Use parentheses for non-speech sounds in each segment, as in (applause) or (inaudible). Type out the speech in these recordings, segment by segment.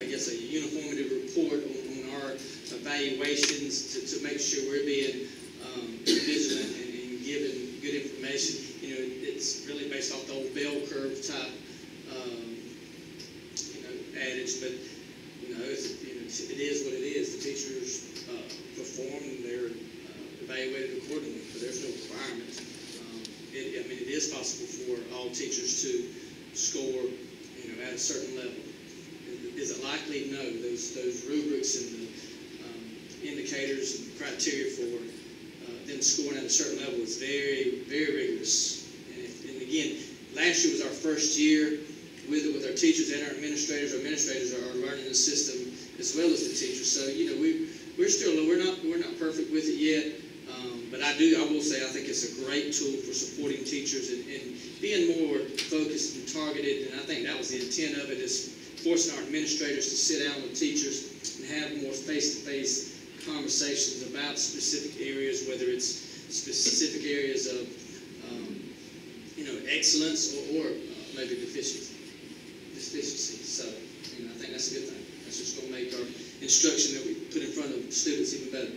I guess, a uniformity report on, on our evaluations to, to make sure we're being um, vigilant and, and giving good information. You know, it's really based off the old bell curve type, um, you know, adage, but, you know, it's, you know, it is what it is. The teachers uh, perform and they're uh, evaluated accordingly, but there's no requirement. Um, it, I mean, it is possible for all teachers to score, you know, at a certain level. Is it likely? No. Those those rubrics and the um, indicators and criteria for uh, them scoring at a certain level is very very rigorous. And, if, and again, last year was our first year with it with our teachers and our administrators. Our administrators are, are learning the system as well as the teachers. So you know we we're still we're not we're not perfect with it yet. Um, but I do, I will say, I think it's a great tool for supporting teachers and, and being more focused and targeted. And I think that was the intent of it is forcing our administrators to sit down with teachers and have more face-to-face conversations about specific areas, whether it's specific areas of, um, you know, excellence or, or uh, maybe deficiency. Deficiency. So, you know, I think that's a good thing. That's just going to make our instruction that we put in front of students even better.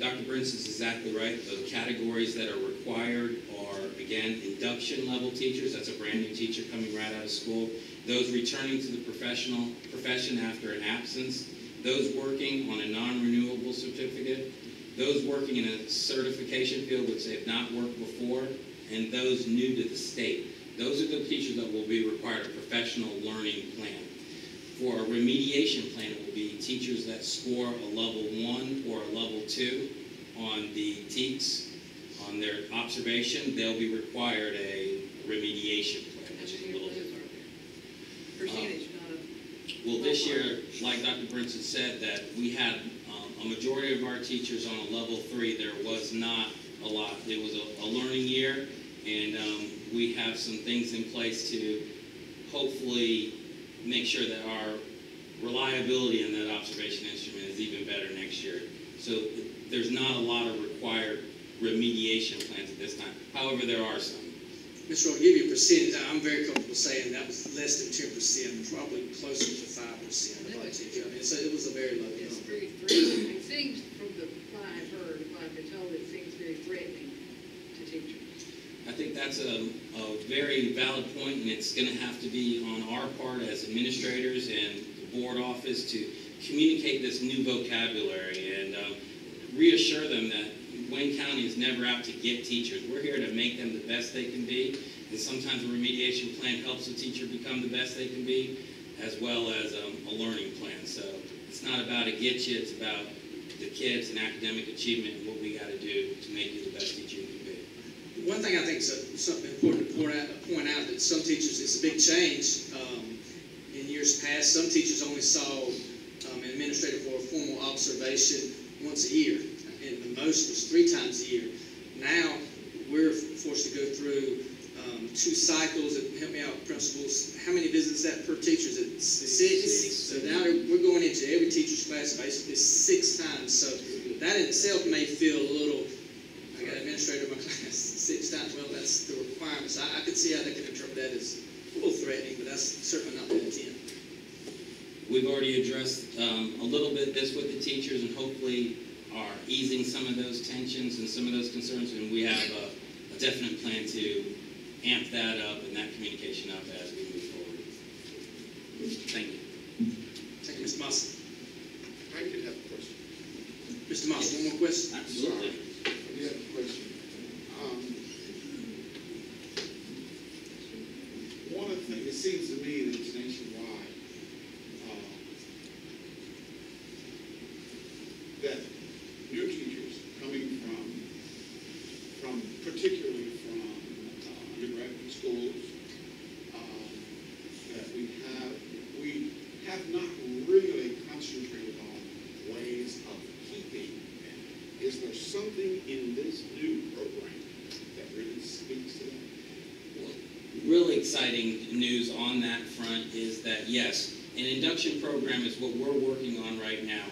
Dr. Brinson is exactly right. The categories that are required are, again, induction level teachers. That's a brand new teacher coming right out of school. Those returning to the professional profession after an absence. Those working on a non-renewable certificate. Those working in a certification field which they have not worked before. And those new to the state. Those are the teachers that will be required a professional learning plan. For a remediation plan, it will be teachers that score a level one or a level two on the TKES, on their observation, they'll be required a remediation plan, which is a little bit. Percentage, not a. Well, this year, like Dr. Brinson said, that we had um, a majority of our teachers on a level three. There was not a lot. It was a, a learning year, and um, we have some things in place to hopefully make sure that our reliability in that observation instrument is even better next year. So there's not a lot of required remediation plans at this time. However, there are some. Mr. Rowe, I'll give you a percentage. I'm very comfortable saying that was less than ten percent, probably closer to five percent of our teachers. I mean, so it was a very low It's number. very threatening. It seems from the, what I've heard, what I've been told, it seems very threatening to teachers. I think that's a, a very valid point, and it's going to have to be on our part as administrators and the board office to communicate this new vocabulary and um, reassure them that Wayne County is never out to get teachers. We're here to make them the best they can be, and sometimes a remediation plan helps a teacher become the best they can be, as well as um, a learning plan. So it's not about a get you, it's about the kids and academic achievement and what we got to do to make you the best teacher you can be. One thing I think is something important to point out, point out that some teachers, it's a big change. Um, in years past, some teachers only saw um, an administrator for a formal observation once a year, and the most was three times a year. Now, we're forced to go through um, two cycles, and help me out, principals, how many visits is that per teacher? Is it six? So now we're going into every teacher's class basically six times, so that in itself may feel a little, I got an administrator in my (laughs) class six times, well, that's the requirements. I, I could see how they could interpret that as a little threatening, but that's certainly not the intent. We've already addressed um, a little bit this with the teachers and hopefully are easing some of those tensions and some of those concerns. And we have a, a definite plan to amp that up and that communication up as we move forward. Thank you. Thank you, Mr. Moss. I could have a question. Mr. Moss, one more question? Absolutely. I have a question. Um, One of the things, it seems to me that it's nationwide, um, that new teachers coming from, from particularly from uh, undergraduate schools, um, that we have, we have not really concentrated on ways of keeping. Is there something in this new program that really speaks to that? Exciting news on that front is that, yes, an induction program is what we're working on right now.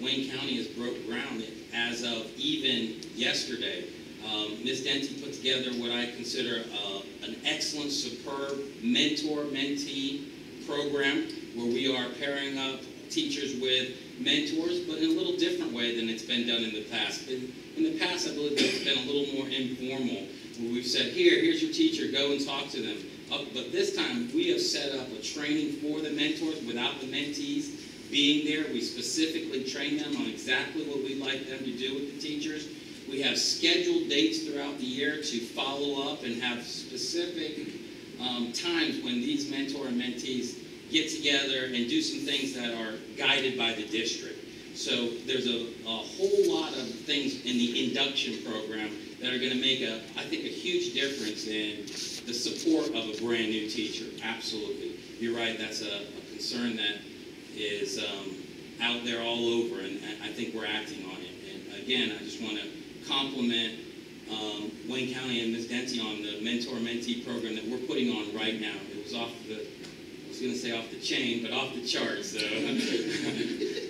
Wayne County has broke ground as of even yesterday. Um, Ms. Denty put together what I consider uh, an excellent, superb mentor-mentee program where we are pairing up teachers with mentors, but in a little different way than it's been done in the past. In, in the past, I believe it's been a little more informal, where we've said, here, here's your teacher, go and talk to them. Uh, but this time, we have set up a training for the mentors without the mentees being there. We specifically train them on exactly what we'd like them to do with the teachers. We have scheduled dates throughout the year to follow up and have specific um, times when these mentor and mentees get together and do some things that are guided by the district. So there's a, a whole lot of things in the induction program that are going to make a, I think, a huge difference in the support of a brand new teacher. Absolutely. You're right, that's a, a concern that is um, out there all over, and I think we're acting on it. And again, I just want to compliment um, Wayne County and Ms. Denti on the mentor-mentee program that we're putting on right now. It was off the, I was going to say off the chain, but off the charts, so. (laughs)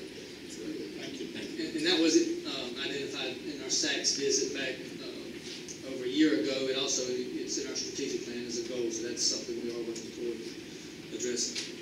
Thank you. And, and that was um, identified in our SACS visit back uh, over a year ago. It also, it's in our strategic plan as a goal, so that's something we are working toward addressing.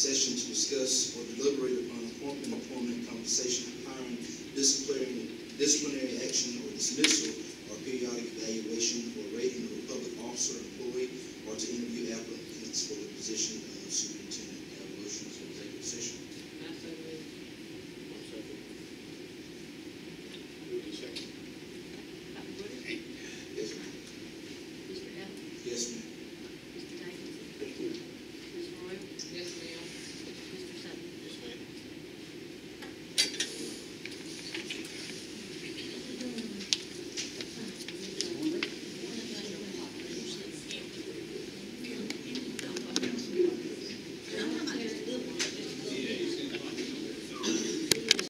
Session to discuss or deliberate upon appointment, employment, compensation, hiring, disciplinary, disciplinary action or dismissal, or periodic evaluation or rating of a public officer or employee, or to interview applicants for the position of superintendent.